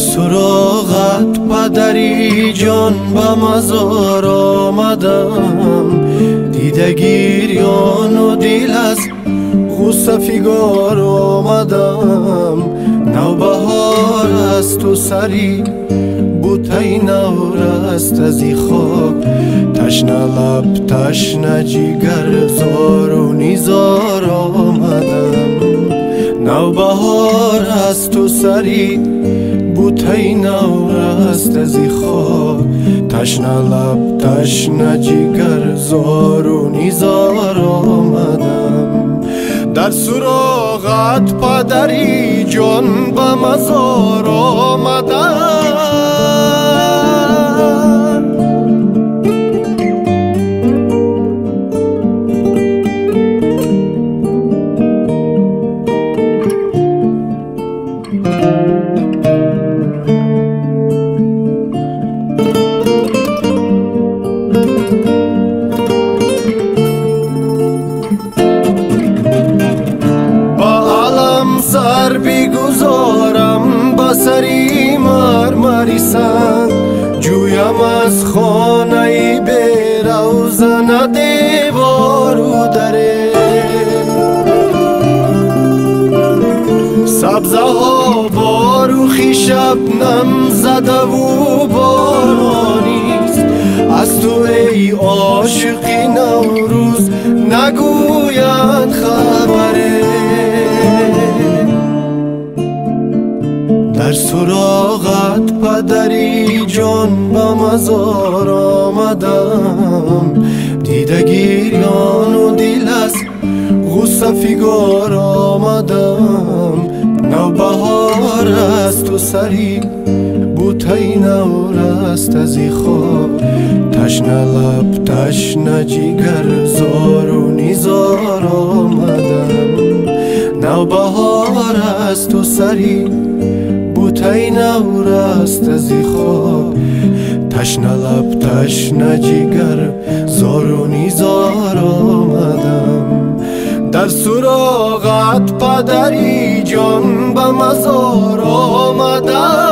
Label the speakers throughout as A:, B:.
A: سراغت پدری جان به مزار آمدم. دیده گیریان و دیل از غصه فیگار آمدم. نو بهار است و سری بوتای نور است از ای خاک. تشنه لب تشنه جیگر زار و نیزار آمدم. نو بهار است و سری نور است از خاک تشنه لب تشنه جیگر زار و نیزار آمدم در سراغت پدری جان به مزار آمدم سری مرمری سنگ جویم از خانه به روزن دیوار و دره. سبزه ها باروخی شبنم زده و بارانیست از تو ای عاشقی نوروز نگویند سراغت پدری جان به مزار آمدم. دیده گیریان و دیل از غصه فیگار آمدم. نو بهار است و سری بوتای نور است از ای خواب. تشنه لب تشنه جیگر زار و نیزار آمدم. نو بهار است و سری بوتای نور است از خواب. تشنه لب تشنه جیگر زار و نیزار آمدم. در سراغت پدری جان به مزار آمدم.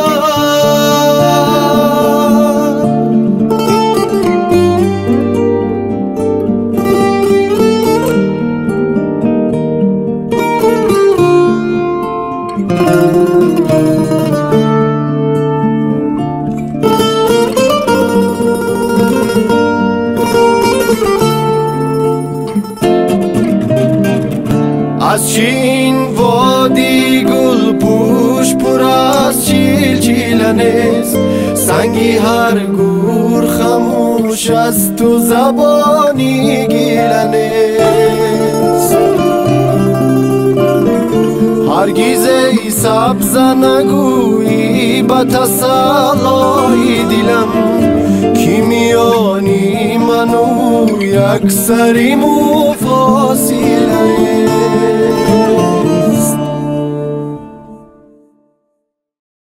A: از چین وادی گل پوش پر از چیل چیلنیست سنگی هر گور خموش از تو زبانی گیلنیست هرگیز ای سبز نگویی تسلای دلم. کی میانی منو یک سری مفاسی